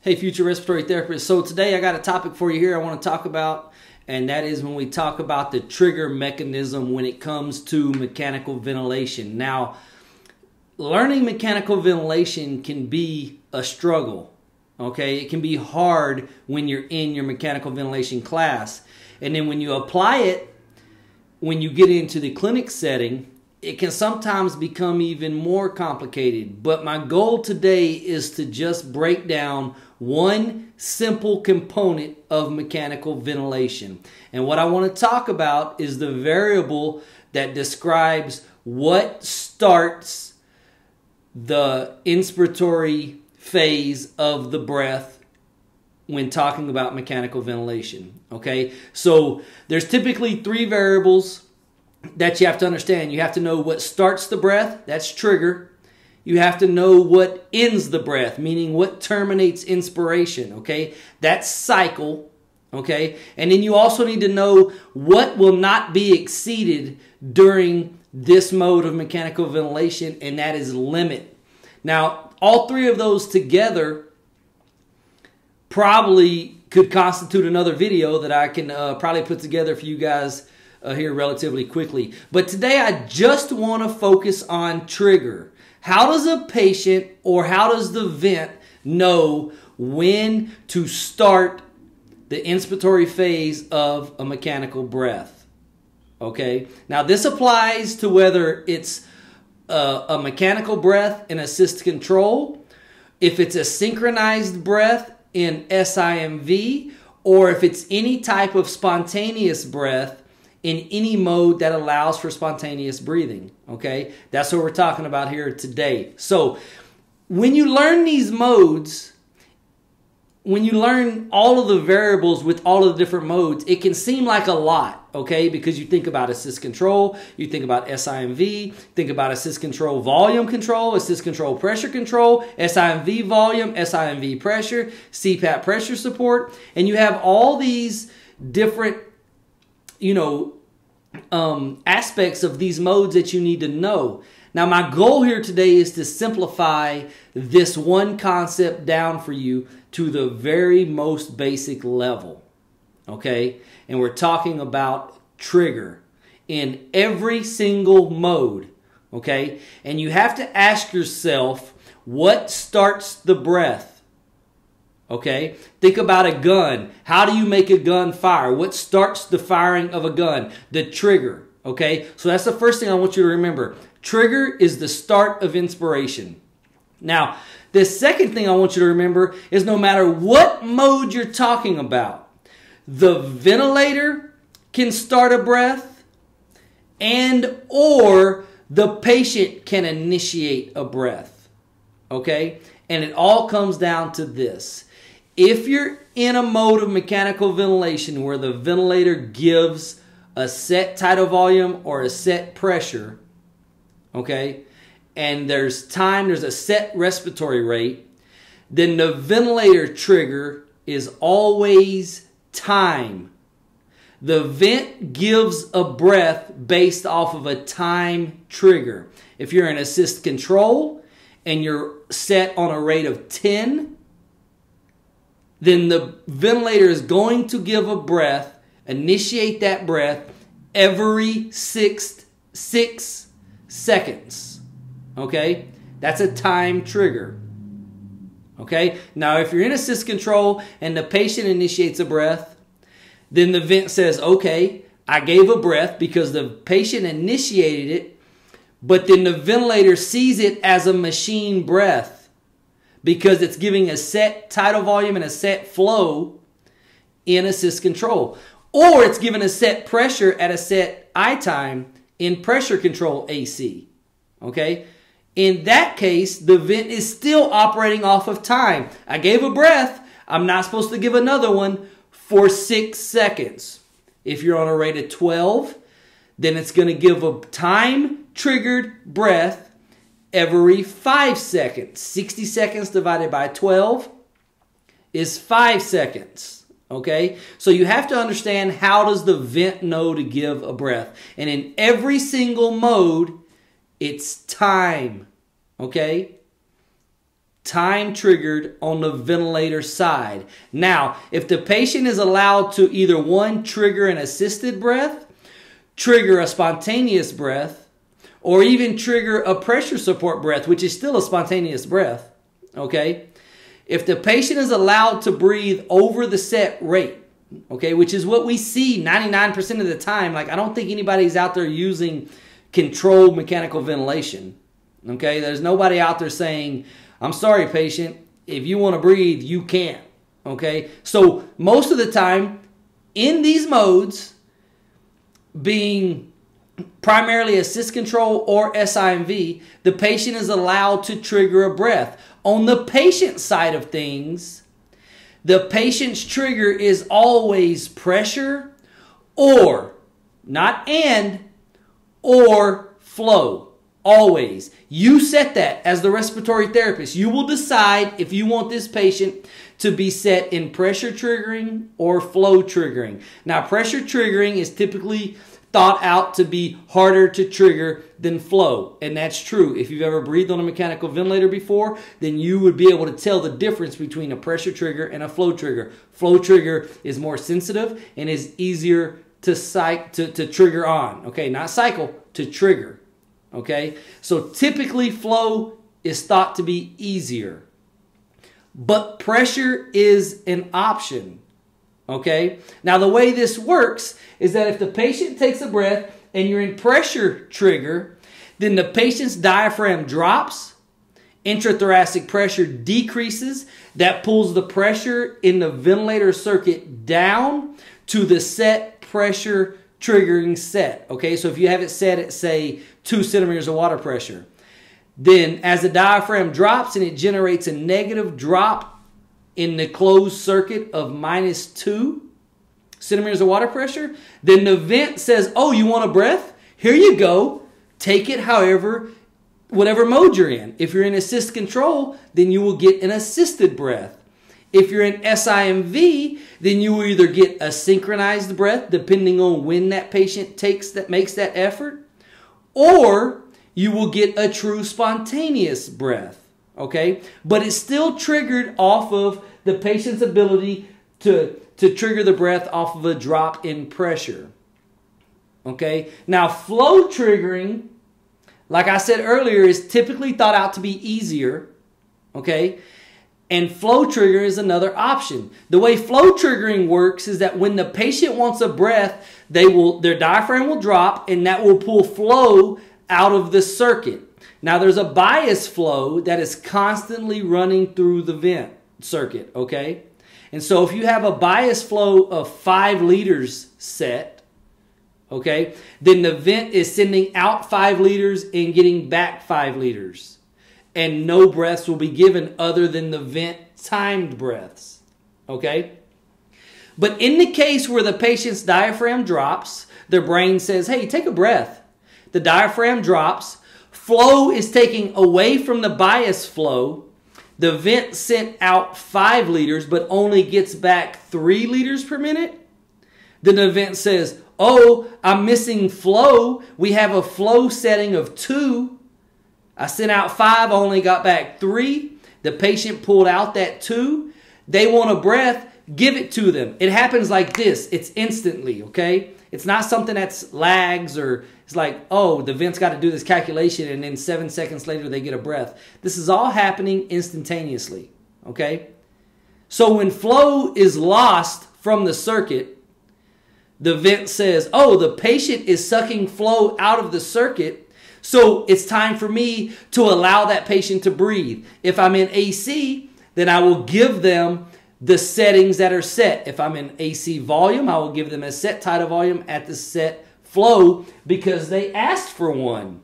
Hey, future respiratory therapist. So, today I got a topic for you here I want to talk about, and that is when we talk about the trigger mechanism when it comes to mechanical ventilation. Now, learning mechanical ventilation can be a struggle, okay? It can be hard when you're in your mechanical ventilation class. And then when you apply it, when you get into the clinic setting, it can sometimes become even more complicated. But my goal today is to just break down one simple component of mechanical ventilation. And what I want to talk about is the variable that describes what starts the inspiratory phase of the breath when talking about mechanical ventilation. Okay, so there's typically three variables that you have to understand. You have to know what starts the breath, that's trigger. You have to know what ends the breath, meaning what terminates inspiration, okay? That's cycle, okay? And then you also need to know what will not be exceeded during this mode of mechanical ventilation, and that is limit. Now, all three of those together probably could constitute another video that I can uh, probably put together for you guys uh, here relatively quickly. But today I just want to focus on trigger. How does a patient or how does the vent know when to start the inspiratory phase of a mechanical breath? Okay, now this applies to whether it's a, a mechanical breath in assist control, if it's a synchronized breath in SIMV, or if it's any type of spontaneous breath in any mode that allows for spontaneous breathing. Okay, that's what we're talking about here today. So, when you learn these modes, when you learn all of the variables with all of the different modes, it can seem like a lot, okay? Because you think about assist control, you think about SIMV, think about assist control volume control, assist control pressure control, SIMV volume, SIMV pressure, CPAP pressure support, and you have all these different you know, um, aspects of these modes that you need to know. Now, my goal here today is to simplify this one concept down for you to the very most basic level. Okay? And we're talking about trigger in every single mode. Okay? And you have to ask yourself what starts the breath? Okay? Think about a gun. How do you make a gun fire? What starts the firing of a gun? The trigger. Okay? So that's the first thing I want you to remember. Trigger is the start of inspiration. Now, the second thing I want you to remember is no matter what mode you're talking about, the ventilator can start a breath and or the patient can initiate a breath. Okay? And it all comes down to this if you're in a mode of mechanical ventilation where the ventilator gives a set tidal volume or a set pressure, okay, and there's time, there's a set respiratory rate, then the ventilator trigger is always time. The vent gives a breath based off of a time trigger. If you're in assist control and you're set on a rate of 10, then the ventilator is going to give a breath, initiate that breath every six, six seconds. Okay? That's a time trigger. Okay? Now, if you're in assist control and the patient initiates a breath, then the vent says, okay, I gave a breath because the patient initiated it, but then the ventilator sees it as a machine breath because it's giving a set tidal volume and a set flow in assist control. Or it's given a set pressure at a set I time in pressure control AC. Okay? In that case, the vent is still operating off of time. I gave a breath. I'm not supposed to give another one for six seconds. If you're on a rate of 12, then it's going to give a time triggered breath every 5 seconds. 60 seconds divided by 12 is 5 seconds. Okay? So you have to understand how does the vent know to give a breath. And in every single mode, it's time. Okay? time triggered on the ventilator side. Now, if the patient is allowed to either one, trigger an assisted breath, trigger a spontaneous breath, or even trigger a pressure support breath, which is still a spontaneous breath, okay? If the patient is allowed to breathe over the set rate, okay, which is what we see 99% of the time, like I don't think anybody's out there using controlled mechanical ventilation, okay? There's nobody out there saying, I'm sorry, patient, if you want to breathe, you can't, okay? So most of the time, in these modes, being primarily assist control or SIMV, the patient is allowed to trigger a breath. On the patient side of things, the patient's trigger is always pressure or, not and, or flow. Always. You set that as the respiratory therapist. You will decide if you want this patient to be set in pressure triggering or flow triggering. Now, pressure triggering is typically thought out to be harder to trigger than flow. And that's true. If you've ever breathed on a mechanical ventilator before, then you would be able to tell the difference between a pressure trigger and a flow trigger. Flow trigger is more sensitive and is easier to, psych, to, to trigger on. Okay, not cycle, to trigger. Okay, so typically flow is thought to be easier, but pressure is an option. Okay, now the way this works is that if the patient takes a breath and you're in pressure trigger, then the patient's diaphragm drops, intrathoracic pressure decreases, that pulls the pressure in the ventilator circuit down to the set pressure triggering set. Okay, so if you have it set at say two centimeters of water pressure, then as the diaphragm drops and it generates a negative drop in the closed circuit of minus two centimeters of water pressure, then the vent says, Oh, you want a breath? Here you go. Take it however, whatever mode you're in. If you're in assist control, then you will get an assisted breath. If you're in SIMV, then you will either get a synchronized breath depending on when that patient takes that makes that effort, or you will get a true spontaneous breath. Okay? But it's still triggered off of the patient's ability to, to trigger the breath off of a drop in pressure. Okay? Now, flow triggering, like I said earlier, is typically thought out to be easier. Okay? And flow trigger is another option. The way flow triggering works is that when the patient wants a breath, they will their diaphragm will drop and that will pull flow out of the circuit. Now there's a bias flow that is constantly running through the vent circuit, okay? And so if you have a bias flow of 5 liters set, okay, then the vent is sending out 5 liters and getting back 5 liters and no breaths will be given other than the vent timed breaths. Okay? But in the case where the patient's diaphragm drops, their brain says, hey, take a breath. The diaphragm drops, flow is taking away from the bias flow. The vent sent out five liters but only gets back three liters per minute. Then the vent says, oh, I'm missing flow. We have a flow setting of two. I sent out five, only got back three. The patient pulled out that two. They want a breath, give it to them. It happens like this. It's instantly, okay? It's not something that's lags or it's like, oh, the vent's got to do this calculation and then seven seconds later they get a breath. This is all happening instantaneously, okay? So when flow is lost from the circuit, the vent says, oh, the patient is sucking flow out of the circuit so it's time for me to allow that patient to breathe. If I'm in AC, then I will give them the settings that are set. If I'm in AC volume, I will give them a set tidal volume at the set flow because they asked for one.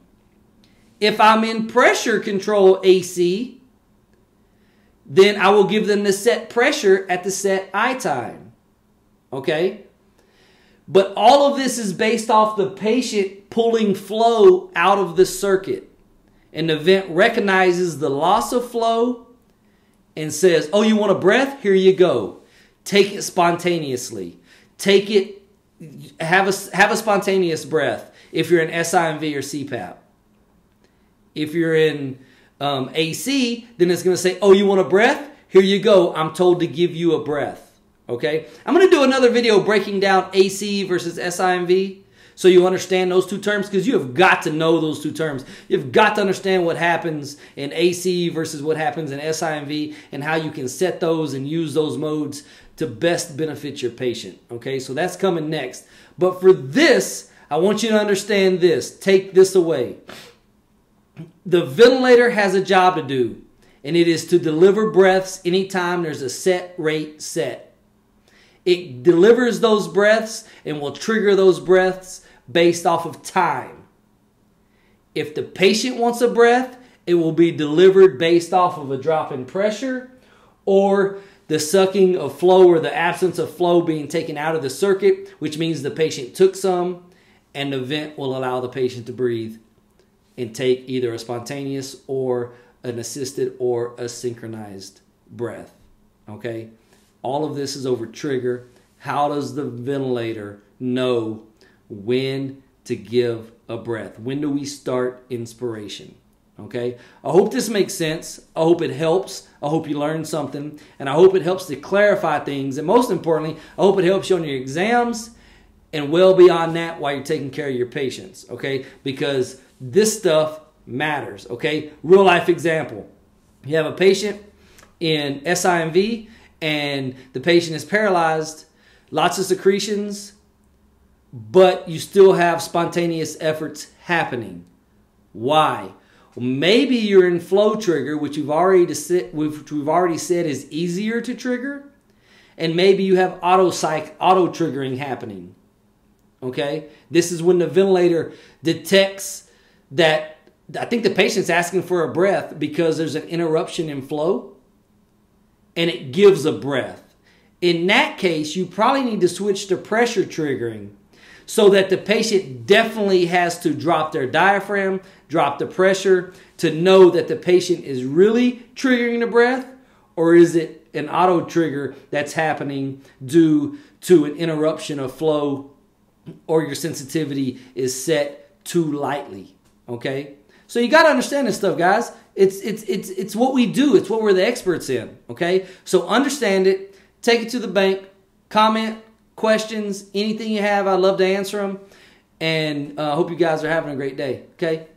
If I'm in pressure control AC, then I will give them the set pressure at the set I time. Okay? But all of this is based off the patient pulling flow out of the circuit. And the vent recognizes the loss of flow and says, Oh, you want a breath? Here you go. Take it spontaneously. Take it, have a, have a spontaneous breath if you're in SIMV or CPAP. If you're in um, AC, then it's going to say, oh, you want a breath? Here you go. I'm told to give you a breath. Okay? I'm going to do another video breaking down AC versus SIMV so you understand those two terms because you have got to know those two terms. You've got to understand what happens in AC versus what happens in SIMV and how you can set those and use those modes to best benefit your patient. Okay? So that's coming next. But for this, I want you to understand this. Take this away. The ventilator has a job to do, and it is to deliver breaths anytime there's a set rate set. It delivers those breaths and will trigger those breaths based off of time. If the patient wants a breath, it will be delivered based off of a drop in pressure or the sucking of flow or the absence of flow being taken out of the circuit, which means the patient took some and the vent will allow the patient to breathe and take either a spontaneous or an assisted or a synchronized breath. Okay? All of this is over trigger. How does the ventilator know when to give a breath? When do we start inspiration? Okay? I hope this makes sense. I hope it helps. I hope you learned something. And I hope it helps to clarify things. And most importantly, I hope it helps you on your exams and well beyond that while you're taking care of your patients. Okay? Because this stuff matters. Okay? Real life example. You have a patient in SIMV and the patient is paralyzed, lots of secretions, but you still have spontaneous efforts happening. Why? Well, maybe you're in flow trigger, which we've already which we've already said is easier to trigger, and maybe you have auto psych auto triggering happening. Okay, this is when the ventilator detects that I think the patient's asking for a breath because there's an interruption in flow, and it gives a breath. In that case, you probably need to switch to pressure triggering so that the patient definitely has to drop their diaphragm, drop the pressure to know that the patient is really triggering the breath or is it an auto trigger that's happening due to an interruption of flow or your sensitivity is set too lightly okay? So you got to understand this stuff guys. It's it's it's it's what we do. It's what we're the experts in okay? So understand it. Take it to the bank. Comment questions, anything you have, I'd love to answer them. And I uh, hope you guys are having a great day. Okay?